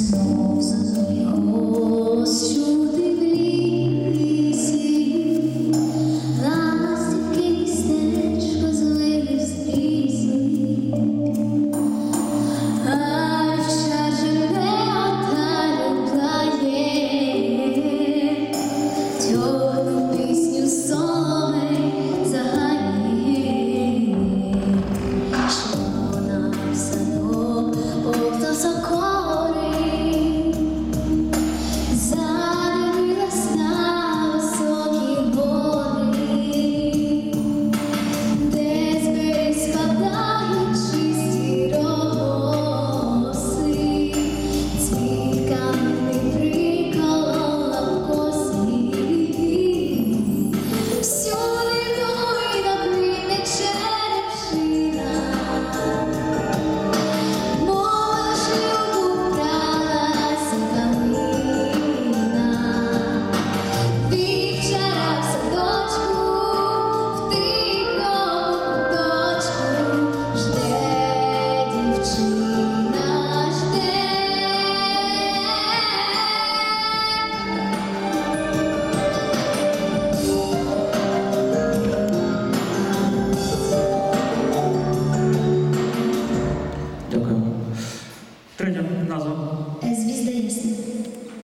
Знов зазові голос чути в лісі, ластівки містечко зливи стрісні, а ще живе та люблає. Тренер назва. Е, звізда ясна.